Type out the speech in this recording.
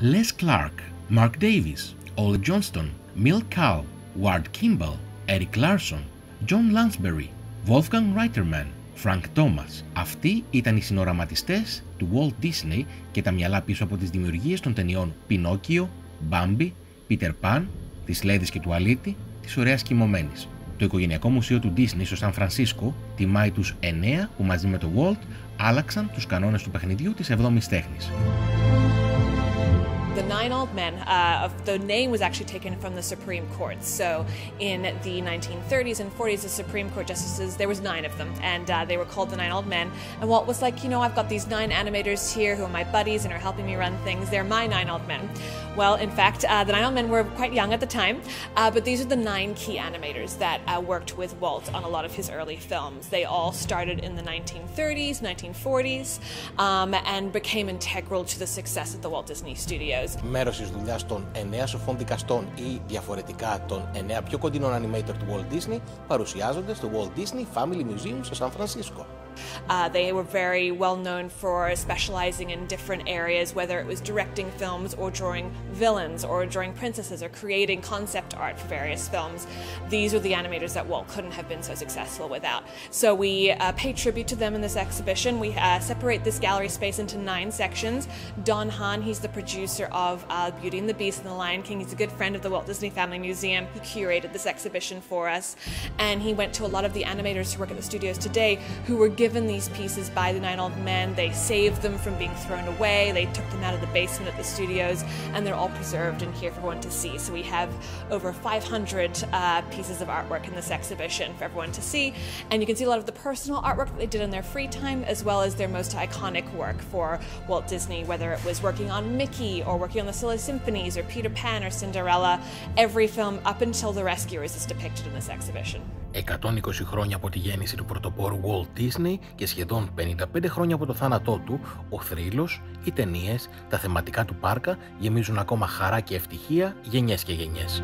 Les Clark, Mark Davis, Ole Johnston, Mill Kahl, Ward Kimball, Eric Larson, John Lansbury, Wolfgang Reiterman, Frank Thomas. Αυτοί ήταν οι συνοραματιστές του Walt Disney και τα μυαλά πίσω από τις δημιουργίες των ταινιών Πινόκιο, Μπάμπι, Peter Pan, της Λέδης και του Αλίτη, της Ωραίας Κοιμωμένης. Το οικογενειακό μουσείο του Disney στο Σαν Φρανσίσκο τιμάει τους 9 που μαζί με το Walt άλλαξαν τους κανόνες του παιχνιδιού της 7ης τέχνης. The Nine Old Men, uh, the name was actually taken from the Supreme Court. So in the 1930s and 40s, the Supreme Court justices, there was nine of them, and uh, they were called the Nine Old Men. And Walt was like, you know, I've got these nine animators here who are my buddies and are helping me run things. They're my nine old men. Well, in fact, uh, the nine old men were quite young at the time, uh, but these are the nine key animators that uh, worked with Walt on a lot of his early films. They all started in the 1930s, 1940s, um, and became integral to the success of the Walt Disney Studios. Μέρος της δουλειάς των 9 σοφών δικαστών ή διαφορετικά των 9 πιο κοντινών animator του Walt Disney παρουσιάζονται στο Walt Disney Family Museum στο Σαν Φρανσίσκο. Uh, they were very well known for specializing in different areas, whether it was directing films or drawing villains or drawing princesses or creating concept art for various films. These are the animators that Walt couldn't have been so successful without. So we uh, pay tribute to them in this exhibition. We uh, separate this gallery space into nine sections. Don Hahn, he's the producer of uh, Beauty and the Beast and the Lion King. He's a good friend of the Walt Disney Family Museum. He curated this exhibition for us. And he went to a lot of the animators who work at the studios today who were given these pieces by the Nine Old Men. They saved them from being thrown away. They took them out of the basement at the studios, and they're all preserved and here for everyone to see. So we have over 500 uh, pieces of artwork in this exhibition for everyone to see. And you can see a lot of the personal artwork that they did in their free time, as well as their most iconic work for Walt Disney, whether it was working on Mickey or working on the Silly Symphonies or Peter Pan or Cinderella. Every film up until The Rescuers is depicted in this exhibition. 120 χρόνια από τη γέννηση του πρωτοπόρου Walt Disney και σχεδόν 55 χρόνια από το θάνατό του, ο θρύλος, οι ταινίες, τα θεματικά του πάρκα γεμίζουν ακόμα χαρά και ευτυχία γενιές και γενιές.